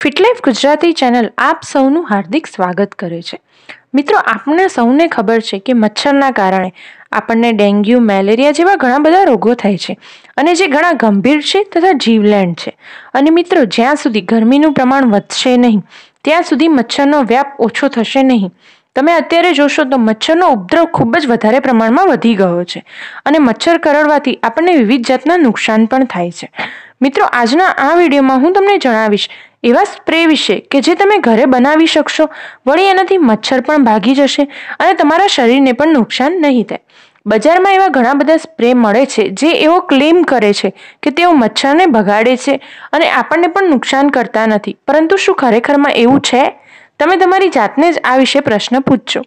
ફિટલાઇફ Gujarati channel આપ સૌનું હાર્દિક સ્વાગત કરે છે. મિત્રો આપણને સૌને ખબર છે કે મચ્છરના કારણે આપણને ડેન્ગ્યુ, મેલેરિયા જેવા ઘણા બધા રોગો થાય છે અને જે ઘણા ગંભીર છે તથા જીવલેણ છે. અને મિત્રો, જ્યાં સુધી ગરમીનું પ્રમાણ વધશે નહીં, ત્યાં સુધી મચ્છરનો વ્યાપ ઓછો થશે નહીં. તમે અત્યારે જોશો તો મચ્છરનો ઉપદ્રવ ખૂબ જ વધારે પ્રમાણમાં વધી ગયો છે અને મચ્છર કરડવાથી આપણને વિવિધ જાતના નુકસાન પણ થાય છે. મિત્રો, આજના આ વિડીયોમાં હું તમને જણાવીશ એવા સ્પ્રે વિશે કે જે તમે ઘરે બનાવી શકશો. વળી એનાથી મચ્છર પણ ભાગી જશે અને તમારા શરીરને પણ નુકસાન નહીં થાય. બજારમાં એવા ઘણા બધા સ્પ્રે મળે છે જે એવો ક્લેમ કરે છે કે તેઓ મચ્છરને ભગાડે છે અને આપણને પણ નુકસાન કરતા નથી. પરંતુ શું ખરેખરમાં એવું છે? તમે તમારી જાતને જ આ વિશે પ્રશ્ન પૂછજો.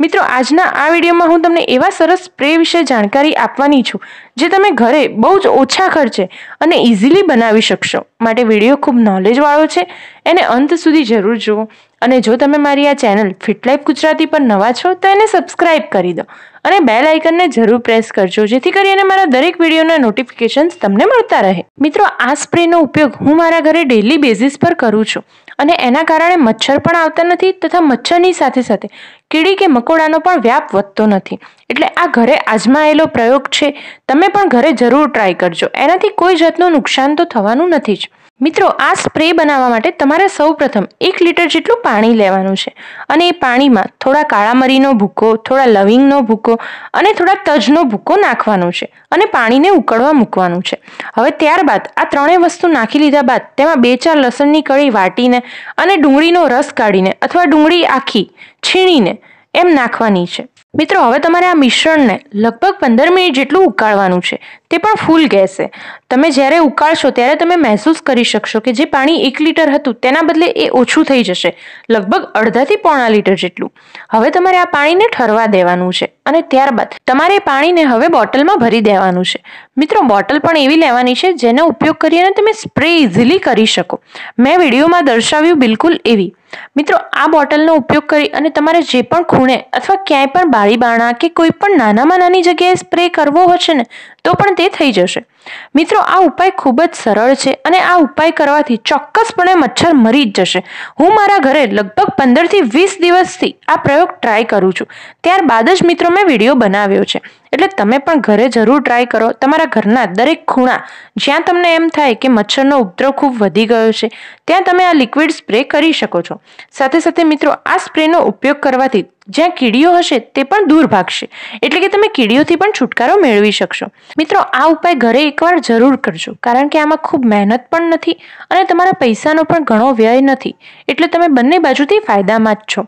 મિત્રો, આજના આ વિડીયોમાં હું તમને એવા સરસ સ્પ્રે વિશે જાણકારી આપવાની છું, જે તમે ઘરે બહુ જ ઓછા ખર્ચે અને ઇઝીલી બનાવી શકશો. માટે વીડિયો ખૂબ નોલેજવાળો છે, એને અંત સુધી જરૂર જુઓ. અને જો તમે મારી આ ચેનલ ફિટલાઇફ ગુજરાતી પર નવા છો, તો એને સબસ્ક્રાઇબ કરી દો. અને બેલ આઇકનને જરૂર પ્રેસ કરજો, જેથી કરીને મારા દરેક વિડીયોના નોટિફિકેશન્સ તમને મળતા રહે. મિત્રો, આ સ્પ્રેનો ઉપયોગ હું મારા ઘરે ડેલી બેઝિસ પર કરું છું અને એના કારણે મચ્છર પણ આવતા નથી તથા મચ્છરની સાથે સાથે કીડી કે મકોડાનો પણ વ્યાપ વધતો નથી. એટલે આ ઘરે આજમાયેલો પ્રયોગ છે. તમે પણ ઘરે જરૂર ટ્રાય કરજો. એનાથી કોઈ જાતનું નુકસાન તો થવાનું નથી જ. મિત્રો, આ સ્પ્રે બનાવવા માટે તમારે સૌ પ્રથમ એક લીટર જેટલું પાણી લેવાનું છે અને એ પાણીમાં થોડા કાળા મરીનો ભૂકો, થોડા લવિંગનો ભૂકો અને થોડા તજનો ભૂકો નાખવાનો છે અને પાણીને ઉકળવા મૂકવાનું છે. હવે ત્યારબાદ આ ત્રણેય વસ્તુ નાખી લીધા બાદ તેમાં બે ચાર લસણની કળી વાટીને અને ડુંગળીનો રસ કાઢીને અથવા ડુંગળી આખી છીણીને એમ નાખવાની છે. મિત્રો, હવે તમારે આ મિશ્રણને લગભગ પંદર મિનિટ જેટલું ઉકાળવાનું છે. તે પણ ફૂલ ગેસે. તમે જ્યારે ઉકાળશો ત્યારે તમે મહેસૂસ કરી શકશો કે જે પાણી એક લીટર હતું તેના બદલે એ ઓછું થઈ જશે. લગભગ અડધાથી પોણા લીટર જેટલું. હવે તમારે આ પાણીને ઠરવા દેવાનું છે અને ત્યારબાદ તમારે પાણીને હવે બોટલમાં ભરી દેવાનું છે. મિત્રો, બોટલ પણ એવી લેવાની છે જેનો ઉપયોગ કરીને તમે સ્પ્રે ઇઝીલી કરી શકો. મેં વિડીયોમાં દર્શાવ્યું બિલકુલ એવી. મિત્રો, આ બોટલનો ઉપયોગ કરી અને તમારે જે પણ ખૂણે અથવા ક્યાંય પણ બારી બારણા કે કોઈ પણ નાનામાં નાની જગ્યાએ સ્પ્રે કરવો હશે ને, તો પણ તે થઈ જશે. મિત્રો, આ ઉપાય ખૂબ જ સરળ છે અને આ ઉપાય કરવાથી ચોક્કસપણે મચ્છર મરી જ જશે. હું મારા ઘરે લગભગ પંદરથી વીસ દિવસથી આ પ્રયોગ ટ્રાય કરું છું. ત્યારબાદ જ, મિત્રો, મેં વીડિયો બનાવ્યો છે. એટલે તમે પણ ઘરે જરૂર ટ્રાય કરો. તમારા ઘરના દરેક ખૂણા, જ્યાં તમને એમ થાય કે મચ્છરનો ઉપદ્રવ ખૂબ વધી ગયો છે, ત્યાં તમે આ લિક્વિડ સ્પ્રે કરી શકો છો. સાથે સાથે, મિત્રો, આ સ્પ્રેનો ઉપયોગ કરવાથી જ્યાં કીડીઓ હશે તે પણ દૂર ભાગશે. એટલે કે તમે કીડીઓથી પણ છુટકારો મેળવી શકશો. મિત્રો, આ ઉપાય ઘરે એકવાર જરૂર કરજો, કારણ કે આમાં ખૂબ મહેનત પણ નથી અને તમારા પૈસાનો પણ ઘણો વ્યય નથી. એટલે તમે બંને બાજુથી ફાયદામાં જ છો.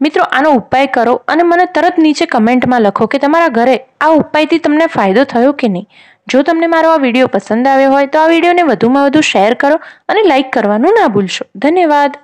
મિત્રો, આનો ઉપાય કરો અને મને તરત નીચે કમેન્ટમાં લખો કે તમારા ઘરે આ ઉપાયથી તમને ફાયદો થયો કે નહીં. જો તમને મારો આ વીડિયો પસંદ આવ્યો હોય તો આ વિડીયોને વધુમાં વધુ શેર કરો અને લાઇક કરવાનું ના ભૂલશો. ધન્યવાદ.